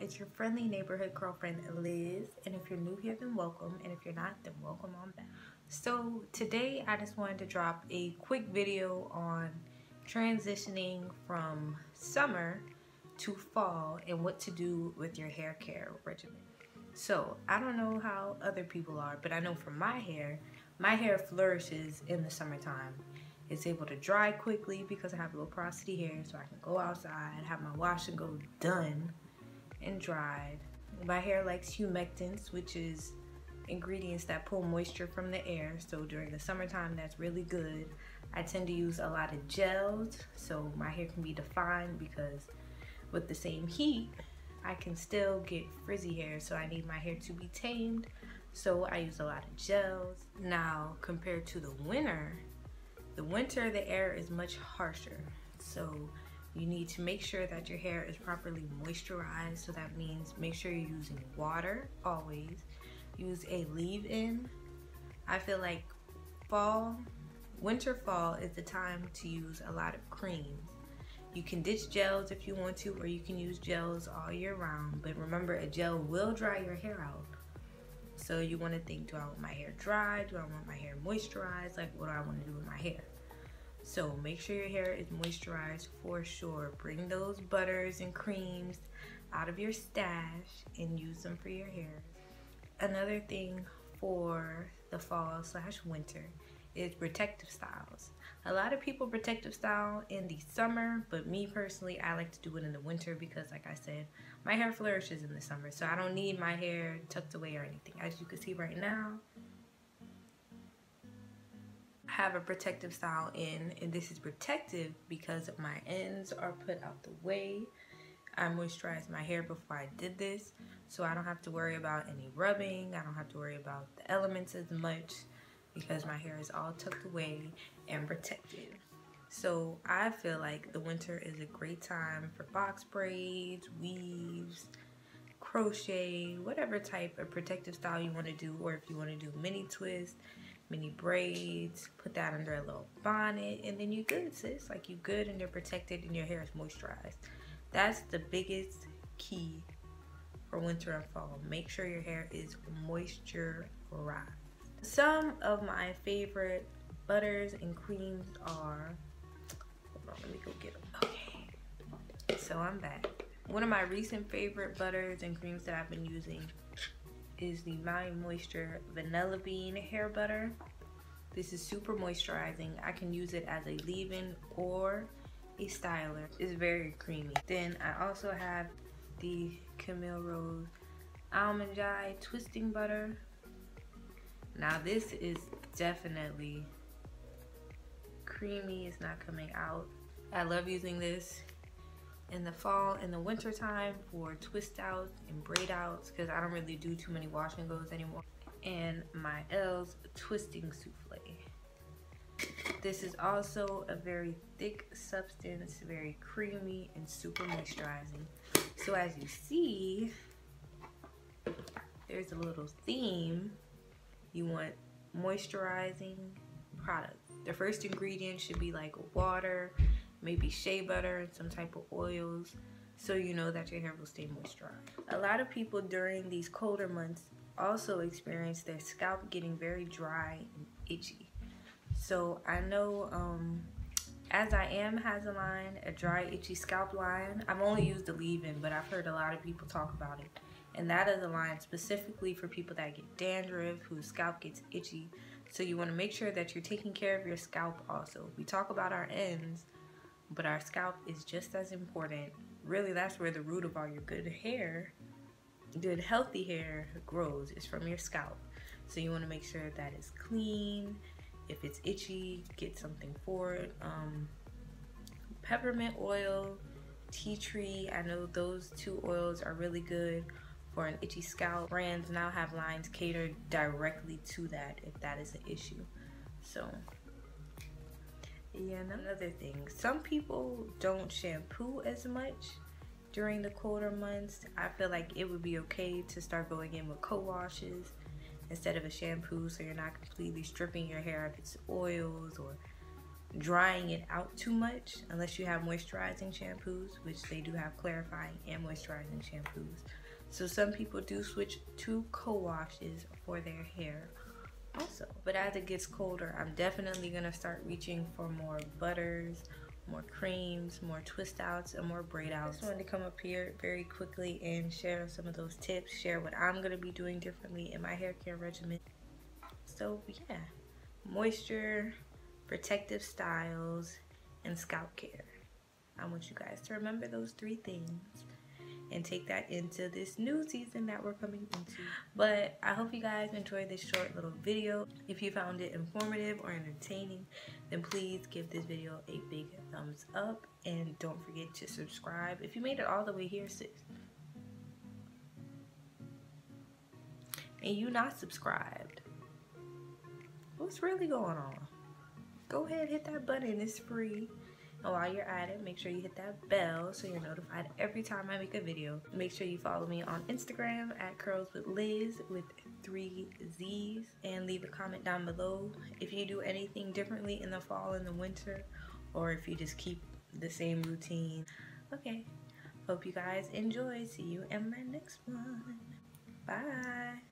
It's your friendly neighborhood girlfriend, Liz. And if you're new here, then welcome. And if you're not, then welcome on back. So today I just wanted to drop a quick video on transitioning from summer to fall and what to do with your hair care regimen. So I don't know how other people are, but I know for my hair, my hair flourishes in the summertime. It's able to dry quickly because I have low porosity hair, so I can go outside, have my wash and go done and dried. My hair likes humectants, which is ingredients that pull moisture from the air. So during the summertime, that's really good. I tend to use a lot of gels, so my hair can be defined because with the same heat, I can still get frizzy hair, so I need my hair to be tamed. So I use a lot of gels. Now, compared to the winter, the winter, the air is much harsher. So you need to make sure that your hair is properly moisturized. So that means make sure you're using water always. Use a leave-in. I feel like fall, winter fall is the time to use a lot of creams. You can ditch gels if you want to, or you can use gels all year round. But remember, a gel will dry your hair out. So you want to think, do I want my hair dry? Do I want my hair moisturized? Like, what do I want to do with my hair? So make sure your hair is moisturized for sure. Bring those butters and creams out of your stash and use them for your hair. Another thing for the fall slash winter is protective styles. A lot of people protective style in the summer, but me personally, I like to do it in the winter because like I said, my hair flourishes in the summer. So I don't need my hair tucked away or anything. As you can see right now, have a protective style in and this is protective because my ends are put out the way. I moisturized my hair before I did this so I don't have to worry about any rubbing. I don't have to worry about the elements as much because my hair is all tucked away and protected. So I feel like the winter is a great time for box braids, weaves, crochet, whatever type of protective style you want to do, or if you want to do mini twists, mini braids, put that under a little bonnet, and then you good, sis. Like you good and you're protected and your hair is moisturized. That's the biggest key for winter and fall. Make sure your hair is moisturized. Some of my favorite butters and creams are, hold on, let me go get them. Okay, so I'm back. One of my recent favorite butters and creams that I've been using is the Maui Moisture Vanilla Bean Hair Butter. This is super moisturizing. I can use it as a leave-in or a styler. It's very creamy. Then I also have the Camille Rose Almond Jai Twisting Butter. Now this is definitely creamy. It's not coming out. I love using this in the fall and the winter time for twist outs and braid outs because I don't really do too many wash and goes anymore. And Mielle's Twisting Souffle. This is also a very thick substance, very creamy and super moisturizing. So as you see, there's a little theme. You want moisturizing products. The first ingredient should be like water, maybe shea butter, and some type of oils so you know that your hair will stay moisturized. A lot of people during these colder months also experience their scalp getting very dry and itchy. So I know um, as I Am has a line, a dry itchy scalp line. I've only used the leave-in, but I've heard a lot of people talk about it. And that is a line specifically for people that get dandruff, whose scalp gets itchy. So you want to make sure that you're taking care of your scalp also. We talk about our ends, but our scalp is just as important. Really, that's where the root of all your good hair, good healthy hair grows, is from your scalp. So you want to make sure that it's clean. If it's itchy, get something for it. Um, peppermint oil, tea tree, I know those two oils are really good for an itchy scalp. Brands now have lines catered directly to that if that is an issue. So yeah, mm-hmm. another thing. Some people don't shampoo as much during the colder months. I feel like it would be okay to start going in with co-washes instead of a shampoo so you're not completely stripping your hair of its oils or drying it out too much unless you have moisturizing shampoos, which they do have clarifying and moisturizing shampoos. So some people do switch to co-washes for their hair also. But as it gets colder, I'm definitely gonna start reaching for more butters, more creams, more twist outs, and more braid outs. I just wanted to come up here very quickly and share some of those tips, share what I'm gonna be doing differently in my hair care regimen. So yeah, moisture, protective styles, and scalp care. I want you guys to remember those three things and take that into this new season that we're coming into. But I hope you guys enjoyed this short little video. If you found it informative or entertaining, then please give this video a big thumbs up and don't forget to subscribe if you made it all the way here, sis. And you not subscribed. What's really going on? Go ahead, hit that button. It's free. And while you're at it, make sure you hit that bell so you're notified every time I make a video. Make sure you follow me on Instagram at Curls with Liz with three Z's and leave a comment down below if you do anything differently in the fall and the winter or if you just keep the same routine. Okay, hope you guys enjoy. See you in my next one. Bye.